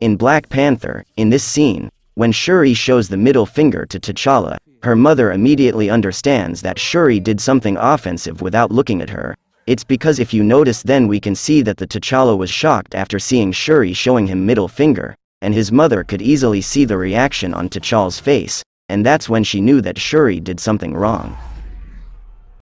In Black Panther, in this scene, when Shuri shows the middle finger to T'Challa, her mother immediately understands that Shuri did something offensive without looking at her. It's because if you notice then we can see that the T'Challa was shocked after seeing Shuri showing him middle finger, and his mother could easily see the reaction on T'Challa's face, and that's when she knew that Shuri did something wrong.